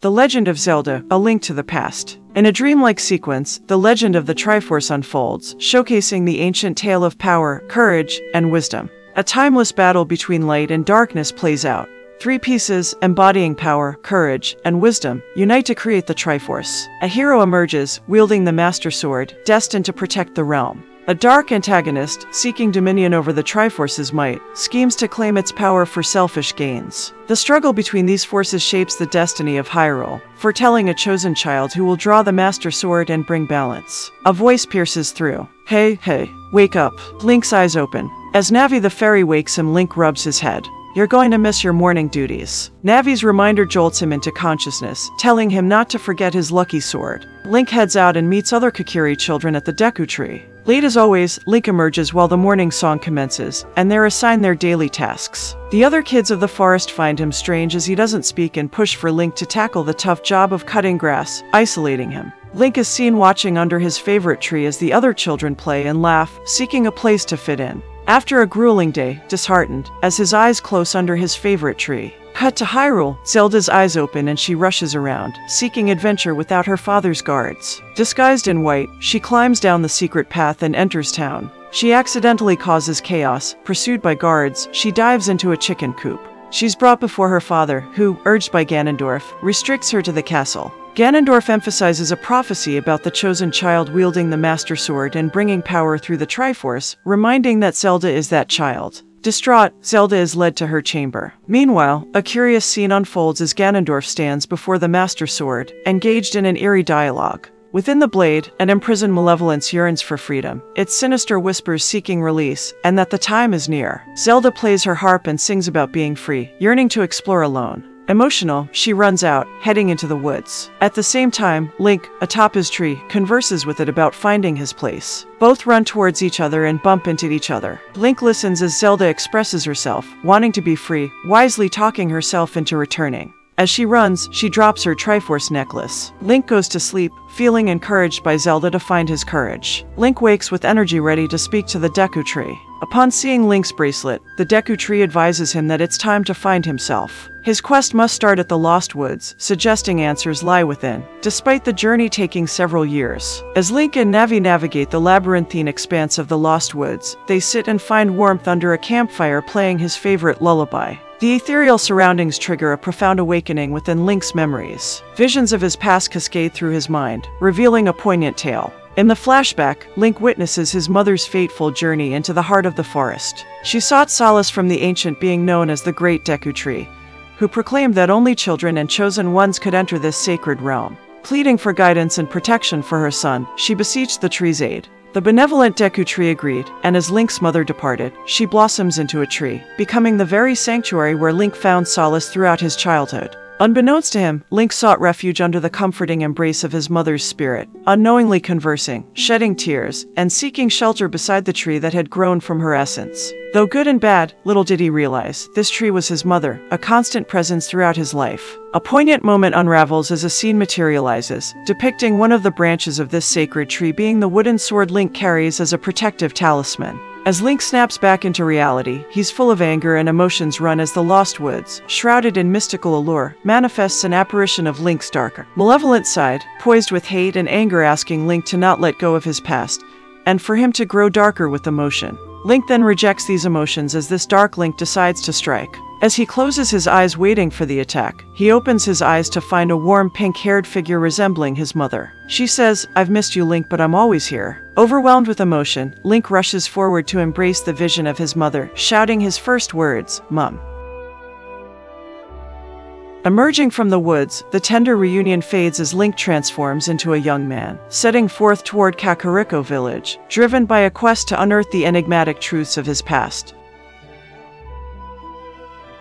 The Legend of Zelda, A Link to the Past. In a dreamlike sequence, the legend of the Triforce unfolds, showcasing the ancient tale of power, courage, and wisdom. A timeless battle between light and darkness plays out. Three pieces, embodying power, courage, and wisdom, unite to create the Triforce. A hero emerges, wielding the Master Sword, destined to protect the realm. A dark antagonist, seeking dominion over the Triforce's might, schemes to claim its power for selfish gains. The struggle between these forces shapes the destiny of Hyrule, foretelling a chosen child who will draw the Master Sword and bring balance. A voice pierces through. Hey, hey, wake up. Link's eyes open. As Navi the fairy wakes him, Link rubs his head. You're going to miss your morning duties. Navi's reminder jolts him into consciousness, telling him not to forget his lucky sword. Link heads out and meets other Kokiri children at the Deku Tree. Late as always, Link emerges while the morning song commences, and they're assigned their daily tasks. The other kids of the forest find him strange as he doesn't speak and push for Link to tackle the tough job of cutting grass, isolating him. Link is seen watching under his favorite tree as the other children play and laugh, seeking a place to fit in. After a grueling day, disheartened, as his eyes close under his favorite tree. Cut to Hyrule, Zelda's eyes open and she rushes around, seeking adventure without her father's guards. Disguised in white, she climbs down the secret path and enters town. She accidentally causes chaos. Pursued by guards, she dives into a chicken coop. She's brought before her father, who, urged by Ganondorf, restricts her to the castle. Ganondorf emphasizes a prophecy about the chosen child wielding the Master Sword and bringing power through the Triforce, reminding that Zelda is that child. Distraught, Zelda is led to her chamber. Meanwhile, a curious scene unfolds as Ganondorf stands before the Master Sword, engaged in an eerie dialogue. Within the blade, an imprisoned malevolence yearns for freedom, its sinister whispers seeking release, and that the time is near. Zelda plays her harp and sings about being free, yearning to explore alone. Emotional, she runs out, heading into the woods. At the same time, Link, atop his tree, converses with it about finding his place. Both run towards each other and bump into each other. Link listens as Zelda expresses herself, wanting to be free, wisely talking herself into returning. As she runs, she drops her Triforce necklace. Link goes to sleep, feeling encouraged by Zelda to find his courage. Link wakes with energy ready to speak to the Deku Tree. Upon seeing Link's bracelet, the Deku Tree advises him that it's time to find himself. His quest must start at the Lost Woods, suggesting answers lie within, despite the journey taking several years. As Link and Navi navigate the labyrinthine expanse of the Lost Woods, they sit and find warmth under a campfire playing his favorite lullaby. The ethereal surroundings trigger a profound awakening within Link's memories. Visions of his past cascade through his mind, revealing a poignant tale. In the flashback, Link witnesses his mother's fateful journey into the heart of the forest. She sought solace from the ancient being known as the Great Deku Tree, who proclaimed that only children and chosen ones could enter this sacred realm. Pleading for guidance and protection for her son, she beseeched the tree's aid. The benevolent Deku Tree agreed, and as Link's mother departed, she blossoms into a tree, becoming the very sanctuary where Link found solace throughout his childhood. Unbeknownst to him, Link sought refuge under the comforting embrace of his mother's spirit, unknowingly conversing, shedding tears, and seeking shelter beside the tree that had grown from her essence. Though good and bad, little did he realize, this tree was his mother, a constant presence throughout his life. A poignant moment unravels as a scene materializes, depicting one of the branches of this sacred tree being the wooden sword Link carries as a protective talisman. As Link snaps back into reality, he's full of anger and emotions run as the Lost Woods, shrouded in mystical allure, manifests an apparition of Link's darker, malevolent side, poised with hate and anger asking Link to not let go of his past, and for him to grow darker with emotion. Link then rejects these emotions as this Dark Link decides to strike. As he closes his eyes waiting for the attack, he opens his eyes to find a warm pink-haired figure resembling his mother. She says, I've missed you Link but I'm always here. Overwhelmed with emotion, Link rushes forward to embrace the vision of his mother, shouting his first words, Mum. Emerging from the woods, the tender reunion fades as Link transforms into a young man, setting forth toward Kakariko village, driven by a quest to unearth the enigmatic truths of his past.